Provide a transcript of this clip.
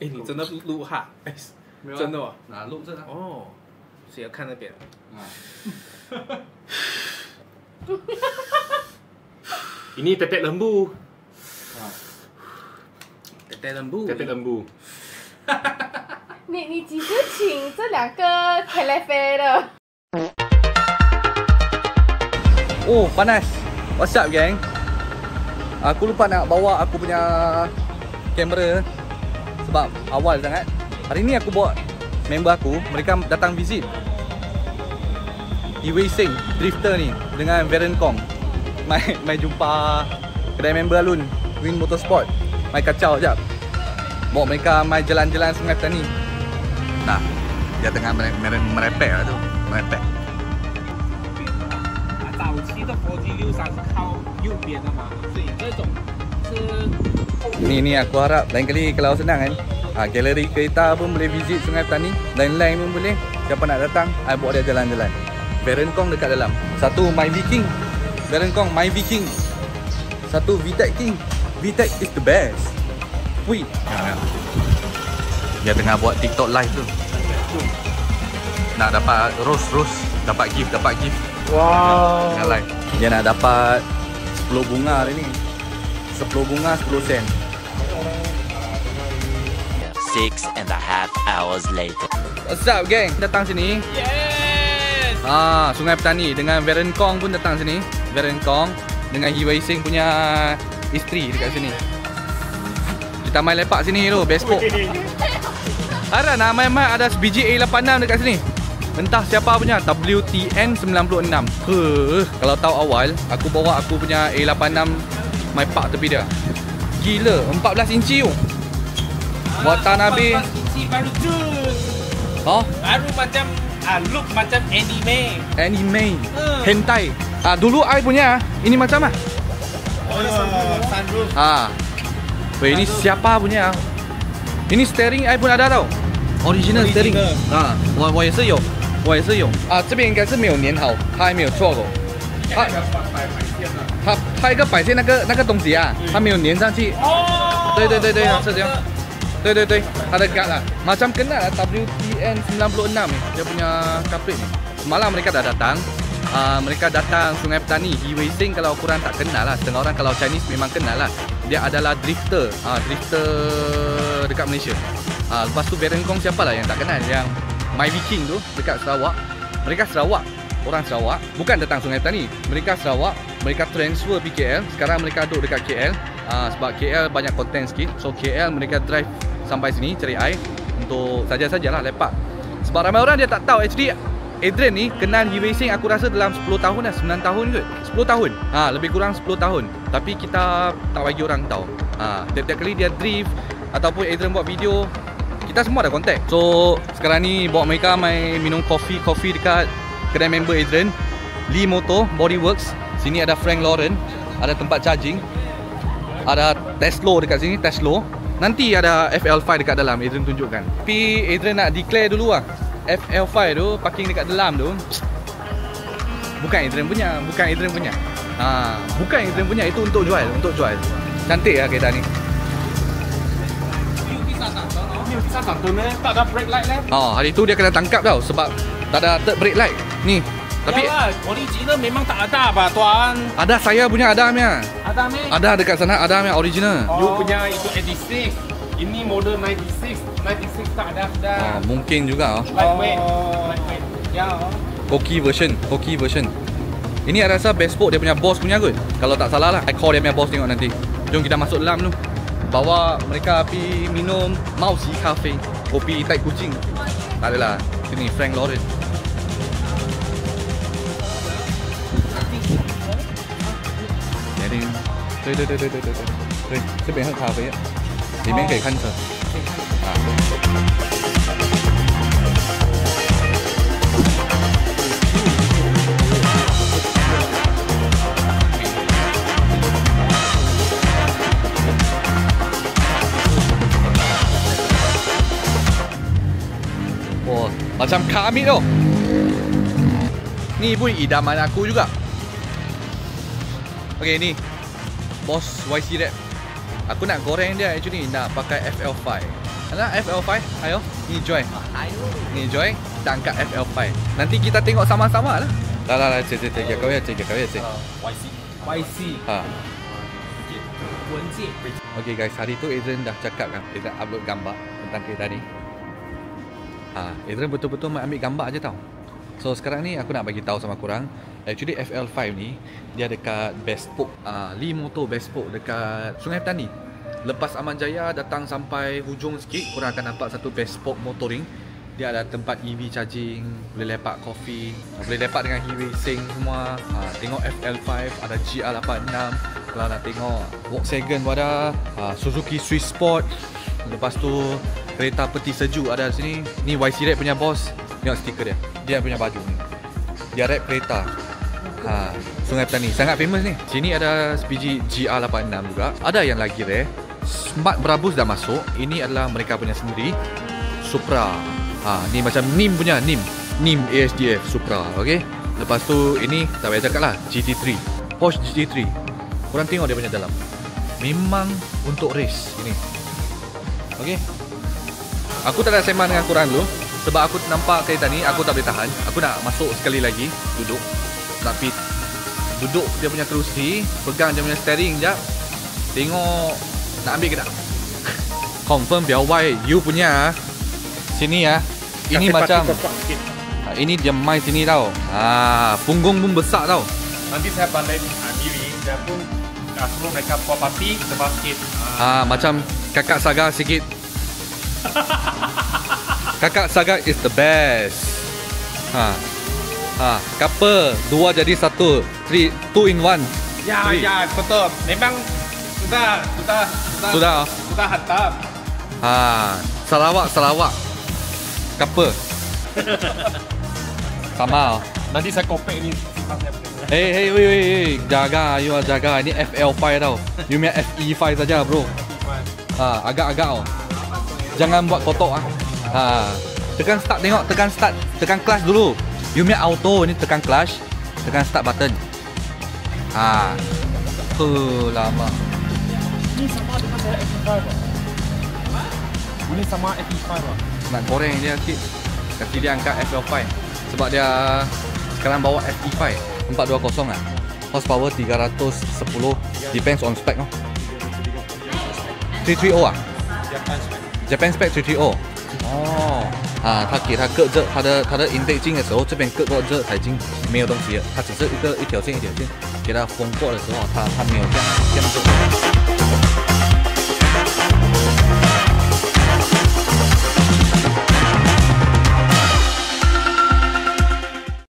哎，你真的录哈？哎，没有啊真的哦。哪录这啊？哦，谁要看那边？啊， Ini tetek lembu. 带带人不？ Tetek lembu. 你你几时请这两个 t e l e f e 的？ Oh, panas. What's up, gang? Aku lupa nak bawa aku punya kamera sebab awal sangat. Hari ni aku bawa member aku, mereka datang visit. Iwei Sing, drifter ni dengan Varen Kong. Mai mai jumpa kedai member Alun, Win Motorsport. Mai kacau jap. Bawa mereka mai jalan-jalan Sungai Petani. Nah, dia tengah mere- mere- merepek lah tu. Merepek. 早期的佛吉六三是靠右边的嘛，所以这种是 Ni ni aku harap lain kali kalau senang kan. Ha, Galeri kereta pun boleh visit Sungai Petani. Lain-lain pun boleh. Siapa nak datang I bawa dia jalan-jalan. Baron Kong dekat dalam. Satu My Viking Baron Kong My Viking Satu VTEC King. VTEC is the best. Wui. Dia tengah buat TikTok live tu. Nak dapat rose rose Dapat gift dapat gift. 哇 Tengah live. Dia nak dapat 10 bunga hari ni 10 bunga 10 sen Six and a half hours later. What's up gang? Datang sini. Yes. Ah, Sungai Petani dengan Varen Kong pun datang sini. Varen Kong dengan Hi Wei Sing punya isteri dekat sini. Kita main lepak sini tu, Bespoke. Ada nak main-main ada sebiji A86 dekat sini. Entah siapa punya WTN 96. Huh, kalau tahu awal, aku bawa aku punya A86 main park tepi dia. Gila, 14 inci tu. Buatan habis. inci baru jus. Oh, Baru macam ah look macam anime. anime, Hmm. hentai. Ah, dulu I punya, ini macam ah. Oh, sunroof. Ah. Weh, ini siapa punya? ah? Ini steering I pun ada tau. Original steering. Original. 啊，我我也是有，我也是有。啊，这边应该是没有粘好，它还没有错过。它 它它一个摆线那个那个东西啊，它没有粘上去。哦。对对对对，是这样。对对对，它的 guard lah. Macam kena lah WTN 96 ni. Dia punya couplet ni. Semalam mereka dah datang. Uh, mereka datang Sungai Petani Hi Wei Sing kalau korang tak kenal lah Setengah orang kalau Chinese memang kenal lah Dia adalah drifter uh, Drifter dekat Malaysia uh, Lepas tu Baron Kong siapa lah yang tak kenal Yang My Viking tu dekat Sarawak Mereka Sarawak Orang Sarawak Bukan datang Sungai Petani Mereka Sarawak mereka transfer pergi KL Sekarang mereka duduk dekat KL uh, Sebab KL banyak content sikit. So KL mereka drive sampai sini cari air Untuk saja-sajalah lepak. Sebab ramai orang dia tak tahu actually Adrian ni kenal Wei Sing aku rasa dalam 10 tahun dah 9 tahun ke? 10 tahun. Ha, Lebih kurang 10 tahun. Tapi kita tak bagi orang tahu. Ha, Tiap-tiap kali dia drift Ataupun Adrian buat video Kita semua ada contact. So sekarang ni bawa mereka main minum kopi Kopi dekat kedai member Adrian. Lee Moto Bodyworks Sini ada Frank Lauren Ada tempat charging. Ada Tesla dekat sini Tesla. Nanti ada FL5 dekat dalam Adrian tunjukkan. Tapi Adrian nak declare dulu lah FL5 tu Parking dekat dalam tu Bukan Adrian punya Bukan Adrian punya. Ha, Bukan Adrian punya Itu untuk jual Untuk jual. Cantik lah kereta ni. Tak ada brake light lah Oh, hari tu dia kena tangkap tau Sebab tak ada third brake light. Ni, tapi Yalah, original memang tak ada apa tuan. ada saya punya ada punya Ada meh? Ada dekat sana Ada punya original You punya itu 86. Ini model 96. 96 tak ada sudah. oh, Mungkin juga oh. Lightweight. Lightweight. Ya. Koki version Koki version Ini I rasa Bespoke dia punya boss punya kot Kalau tak salah lah I call dia punya boss tengok nanti Jom kita masuk dalam tu Bawa mereka pergi minum Mausi Cafe Kopi tai kucing Tak adalah Sini Frank Lauren 对对对对对对对对，这边喝咖啡，里面可以看车。macam kami tu. Ni pun idaman aku juga. Okay ni Bos YC Rap. Aku nak goreng dia actually nak pakai FL5 Alah FL5 Ayo Ni join. Ni join Kita angkat FL5 Nanti kita tengok sama-sama lah. Lah lah lah Cik cik cik Kau ya cik Kau ya cik. YC. YC Ha. Okay guys Hari tu Adrian dah cakap kan Adrian upload gambar Tentang kereta ni. Ha Adrian betul-betul ambil gambar je tau So sekarang ni aku nak bagi tahu sama korang Actually FL5 ni Dia dekat Bespoke uh, Lee Motor Bespoke Dekat Sungai Petani. Lepas Aman Jaya datang sampai hujung sikit Korang akan nampak satu Bespoke Motoring. Dia ada tempat EV charging Boleh lepak coffee Boleh lepak dengan e-racing semua. Ha, Tengok FL5 Ada GR86 Kalau nak tengok Volkswagen pun ada. Ha, Suzuki Swiss Sport. Lepas tu Kereta peti sejuk ada sini. Ni YC Rap punya bos. Tengok stiker dia Dia punya baju. Ni Dia rap kereta. Ha, Sungai Petani. Sangat famous ni. Sini ada SPG GR86 juga. Ada yang lagi rare. Smart Brabus dah masuk. Ini adalah mereka punya sendiri. Supra. Ha, Ni macam NIM punya NIM. NIM ASDF Supra. Okay Lepas tu ini Tak payah cakap lah. GT3 Porsche GT3 Korang tengok dia punya dalam. Memang untuk race ini. Okay Aku tak nak sembang dengan korang dulu Sebab aku nampak kereta ni Aku tak boleh tahan. Aku nak masuk sekali lagi. Duduk. Nak pit Duduk dia punya kerusi Pegang dia punya steering jap. Tengok Nak ambil ke tak. Confirm biar Y You punya ah. Sini ya Ini Kasih macam. Ah, Ini dia main sini tau. Ah, Punggung pun besar tau. Nanti saya pandai diri. Dan pun uh, suruh mereka buat parti tebal sikit. Uh, ah, Macam kakak Saga sikit Kakak Saga is the best Ha Ha, couple dua jadi satu, three, two in one. ya, Three. ya, betul. Memang sudah, sudah, sudah, Sudah. sudah hantar. Ha, Sarawak, Sarawak. Couple. Sama. oh. Nanti saya kopek ni. Hey, hey, wait, wait, wait. Jaga, you are jaga. Ini FL5 tau. You punya FE5 saja, bro. Ha, agak-agak oh. Jangan buat kotok ah. Ha. Tekan start tengok, tekan start, tekan clutch dulu. You punya auto ni tekan clutch, tekan start button. Ha. Tu lama. Ini sama dengan saya FE5 lah. Ini sama FE5 lah. Nak goreng dia sikit. Kasi dia angkat FL5 sebab dia sekarang bawa FE5 420 lah. Horsepower 310 depends on spec oh. 330啊 Japan spec. Japan spec 330哦啊，它给它隔着它的它的 intake 镜的时候，这边隔过这台镜没有东西了，它只是一个一条线一条线，给它封过的时候，它它没有这样这样做。